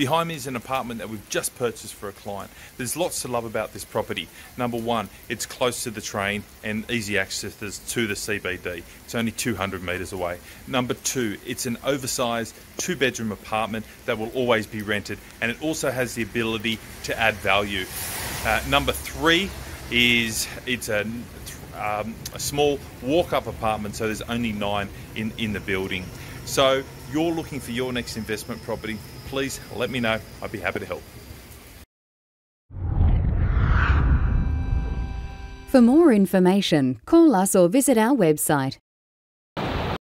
Behind me is an apartment that we've just purchased for a client. There's lots to love about this property. Number one, it's close to the train and easy access to the CBD. It's only 200 metres away. Number two, it's an oversized two bedroom apartment that will always be rented and it also has the ability to add value. Uh, number three is it's a um, a small walk-up apartment, so there's only nine in, in the building. So you're looking for your next investment property, please let me know. I'd be happy to help. For more information, call us or visit our website